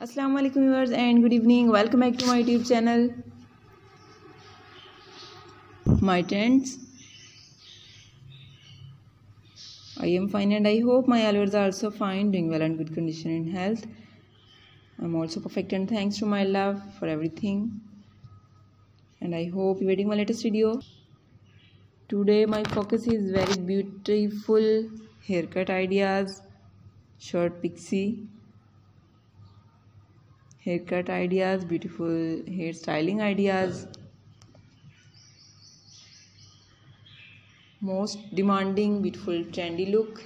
Assalamu alaikum viewers and good evening. Welcome back to my YouTube channel. My tents. I am fine and I hope my followers are also fine, doing well and good condition and health. I'm also perfect and thanks to my love for everything. And I hope you're waiting my latest video. Today my focus is very beautiful haircut ideas, short pixie haircut ideas, beautiful hairstyling ideas. Most demanding, beautiful, trendy look,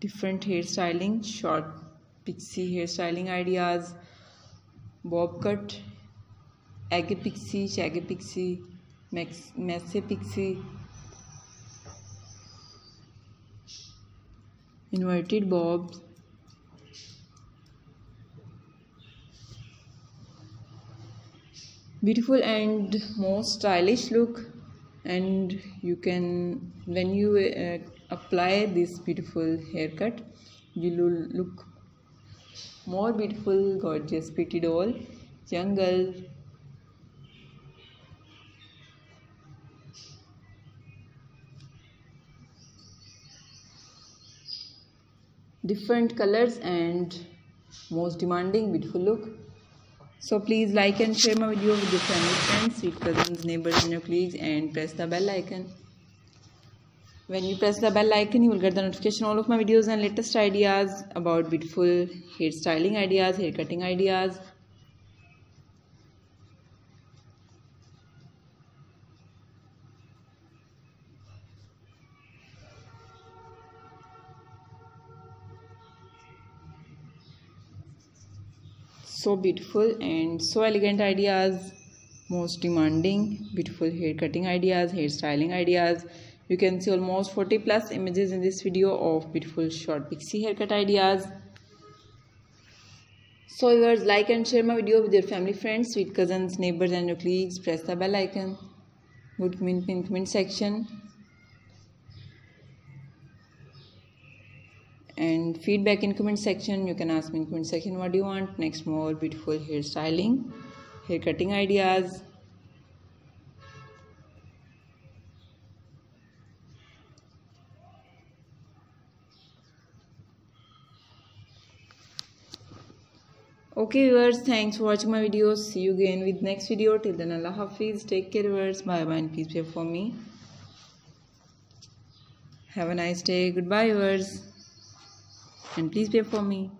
different hairstyling, short pixie hairstyling ideas, bob cut, egg pixie, shaggy pixie, messy pixie, inverted bobs beautiful and most stylish look. And you can when you uh, apply this beautiful haircut you will look more beautiful gorgeous pretty doll young girl. Different colors and most demanding beautiful look so please like and share my video with your family friends sweet cousin neighbour please and press the bell icon when you press the bell icon you will get the notification all of my videos and latest ideas about beautiful hair styling ideas hair cutting ideas so beautiful and so elegant ideas most demanding beautiful hair cutting ideas hair styling ideas. You can see almost 40 plus images in this video of beautiful short pixie haircut ideas. So viewers like and share my video with your family friends sweet cousins neighbors and your colleagues. Press the bell icon. Good comment comment section and feedback in comment section you can ask me in comment section what do you want? Next more beautiful hairstyling hair cutting ideas. Okay viewers thanks for watching my videos see you again with next video. Till then allah hafiz. Take care viewers. Bye bye and peace be for me. Have a nice day. Goodbye viewers and please pray for me